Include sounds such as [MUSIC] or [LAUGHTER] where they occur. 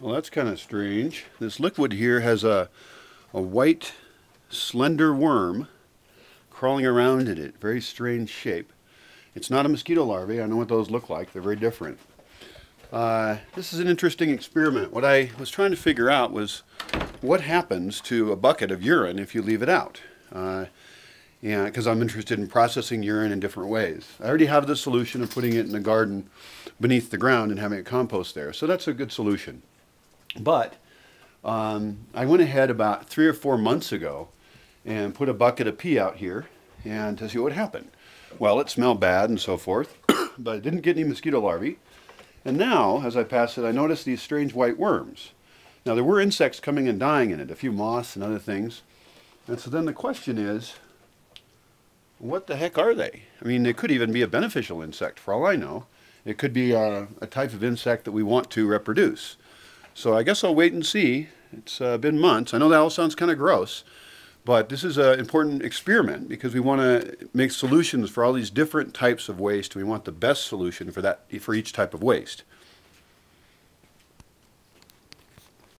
Well, that's kind of strange. This liquid here has a, a white, slender worm crawling around in it. Very strange shape. It's not a mosquito larvae. I know what those look like. They're very different. Uh, this is an interesting experiment. What I was trying to figure out was what happens to a bucket of urine if you leave it out. Uh, yeah, because I'm interested in processing urine in different ways. I already have the solution of putting it in a garden beneath the ground and having it compost there. So that's a good solution. But um, I went ahead about three or four months ago and put a bucket of pee out here and to see what happened. Well, it smelled bad and so forth, [COUGHS] but it didn't get any mosquito larvae. And now, as I pass it, I noticed these strange white worms. Now, there were insects coming and dying in it, a few moths and other things. And so then the question is, what the heck are they? I mean, they could even be a beneficial insect, for all I know. It could be a, a type of insect that we want to reproduce. So I guess I'll wait and see. It's uh, been months. I know that all sounds kind of gross, but this is an important experiment because we want to make solutions for all these different types of waste. We want the best solution for that for each type of waste.